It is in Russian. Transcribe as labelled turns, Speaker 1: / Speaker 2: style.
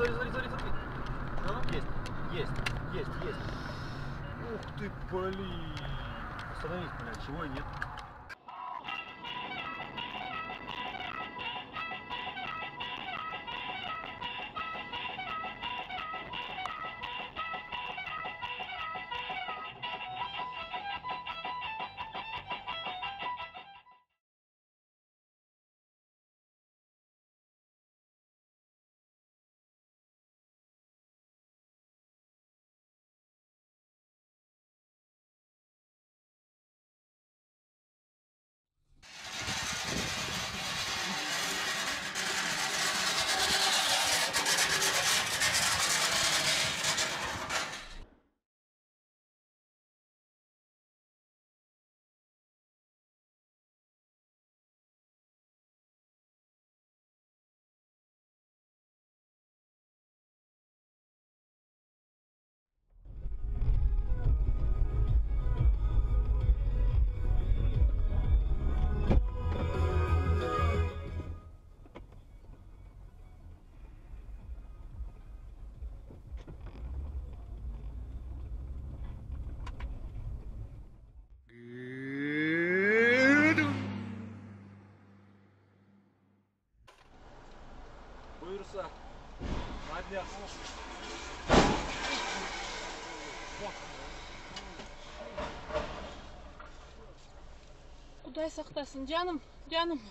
Speaker 1: Смотри, смотри, смотри, смотри, смотри. Есть, есть, есть, есть. Ух ты, блин. Остановись, блядь, чего и нет. бұйырса днях
Speaker 2: құдай сақтасын жаным жаным